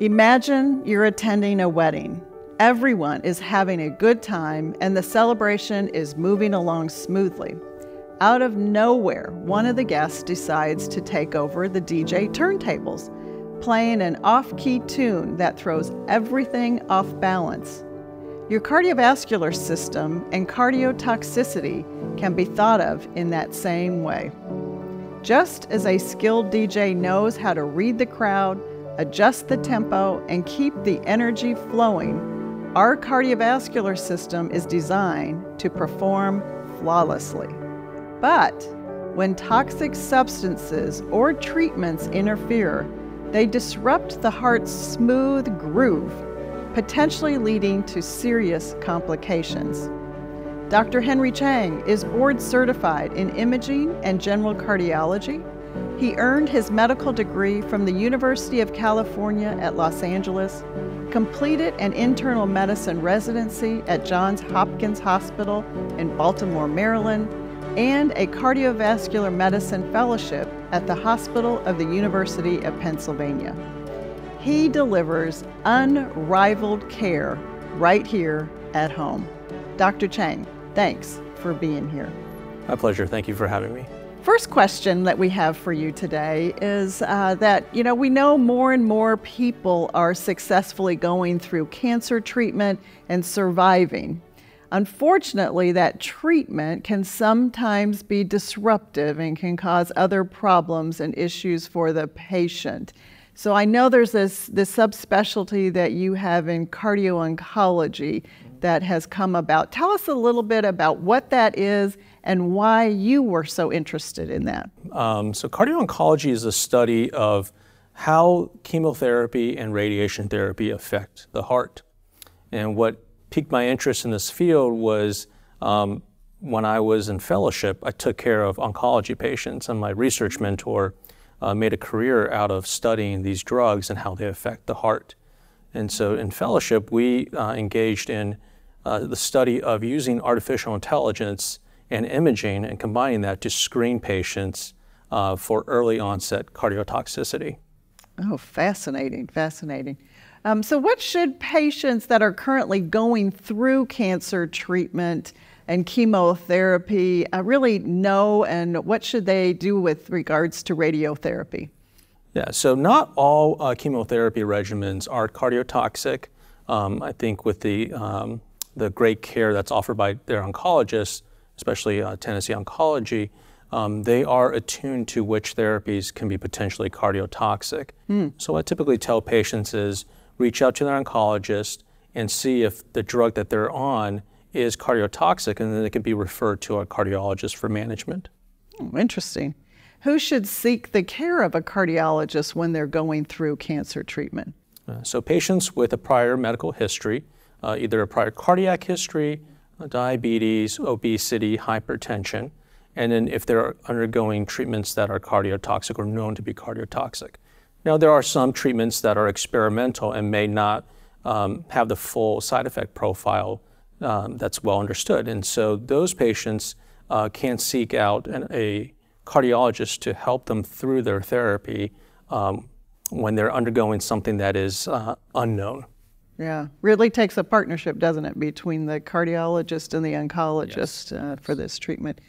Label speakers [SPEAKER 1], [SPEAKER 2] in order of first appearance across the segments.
[SPEAKER 1] Imagine you're attending a wedding. Everyone is having a good time and the celebration is moving along smoothly. Out of nowhere, one of the guests decides to take over the DJ turntables, playing an off key tune that throws everything off balance. Your cardiovascular system and cardiotoxicity can be thought of in that same way. Just as a skilled DJ knows how to read the crowd, adjust the tempo, and keep the energy flowing, our cardiovascular system is designed to perform flawlessly. But when toxic substances or treatments interfere, they disrupt the heart's smooth groove, potentially leading to serious complications. Dr. Henry Cheng is board certified in imaging and general cardiology he earned his medical degree from the University of California at Los Angeles, completed an internal medicine residency at Johns Hopkins Hospital in Baltimore, Maryland, and a cardiovascular medicine fellowship at the Hospital of the University of Pennsylvania. He delivers unrivaled care right here at home. Dr. Cheng, thanks for being here.
[SPEAKER 2] My pleasure. Thank you for having me.
[SPEAKER 1] First question that we have for you today is uh, that, you know, we know more and more people are successfully going through cancer treatment and surviving. Unfortunately, that treatment can sometimes be disruptive and can cause other problems and issues for the patient. So I know there's this, this subspecialty that you have in cardio oncology that has come about. Tell us a little bit about what that is and why you were so interested in that.
[SPEAKER 2] Um, so, cardio-oncology is a study of how chemotherapy and radiation therapy affect the heart. And what piqued my interest in this field was um, when I was in fellowship, I took care of oncology patients, and my research mentor uh, made a career out of studying these drugs and how they affect the heart. And so in fellowship, we uh, engaged in uh, the study of using artificial intelligence and imaging and combining that to screen patients uh, for early onset cardiotoxicity.
[SPEAKER 1] Oh, fascinating, fascinating. Um, so, what should patients that are currently going through cancer treatment and chemotherapy uh, really know, and what should they do with regards to radiotherapy?
[SPEAKER 2] Yeah, so not all uh, chemotherapy regimens are cardiotoxic. Um, I think with the um, the great care that's offered by their oncologists, especially uh, Tennessee Oncology, um, they are attuned to which therapies can be potentially cardiotoxic. Mm. So what I typically tell patients is reach out to their oncologist and see if the drug that they're on is cardiotoxic, and then they can be referred to a cardiologist for management.
[SPEAKER 1] Oh, interesting. Who should seek the care of a cardiologist when they're going through cancer treatment?
[SPEAKER 2] Uh, so patients with a prior medical history, uh, either a prior cardiac history, diabetes, obesity, hypertension, and then if they're undergoing treatments that are cardiotoxic or known to be cardiotoxic. Now, there are some treatments that are experimental and may not um, have the full side effect profile um, that's well understood. And so those patients uh, can seek out an, a cardiologist to help them through their therapy um, when they're undergoing something that is uh, unknown.
[SPEAKER 1] Yeah, really takes a partnership, doesn't it, between the cardiologist and the oncologist yes. uh, for this treatment.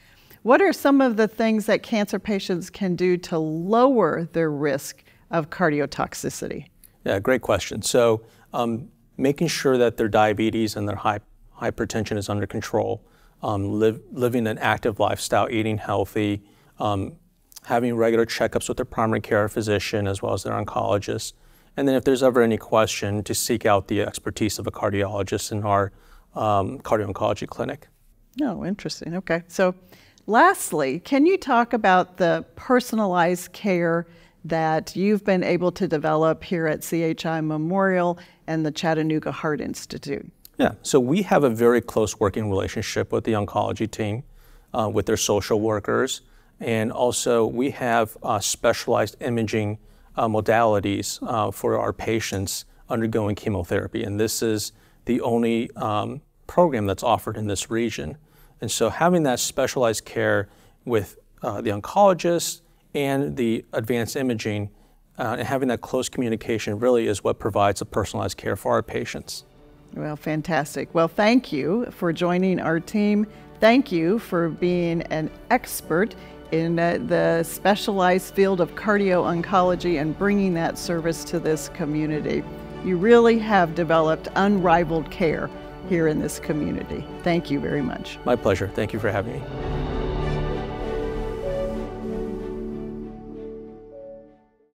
[SPEAKER 1] What are some of the things that cancer patients can do to lower their risk of cardiotoxicity?
[SPEAKER 2] Yeah, great question. So, um, making sure that their diabetes and their high, hypertension is under control, um, live, living an active lifestyle, eating healthy, um, having regular checkups with their primary care physician as well as their oncologist and then if there's ever any question, to seek out the expertise of a cardiologist in our um, cardio-oncology clinic.
[SPEAKER 1] Oh, interesting. Okay. So lastly, can you talk about the personalized care that you've been able to develop here at CHI Memorial and the Chattanooga Heart Institute?
[SPEAKER 2] Yeah, so we have a very close working relationship with the oncology team, uh, with their social workers, and also we have uh, specialized imaging uh, modalities uh, for our patients undergoing chemotherapy. And this is the only um, program that's offered in this region. And so having that specialized care with uh, the oncologist and the advanced imaging uh, and having that close communication really is what provides a personalized care for our patients.
[SPEAKER 1] Well, fantastic. Well, thank you for joining our team. Thank you for being an expert in uh, the specialized field of cardio oncology and bringing that service to this community. You really have developed unrivaled care here in this community. Thank you very much.
[SPEAKER 2] My pleasure. Thank you for having me.